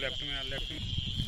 लेफ़्ट में लेफ़्ट में।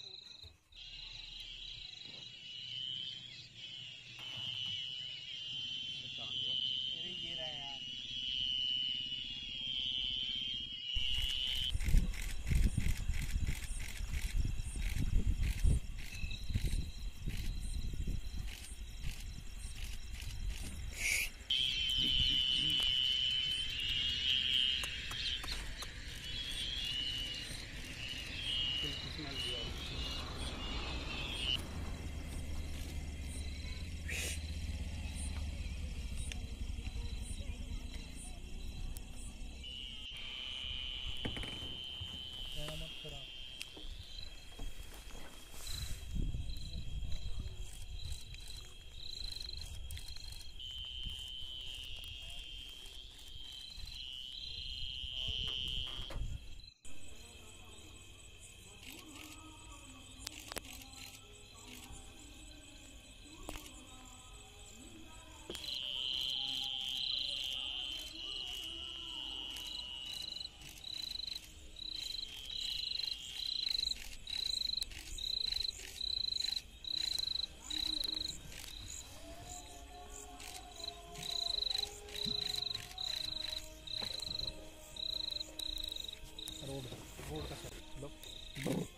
Vamos a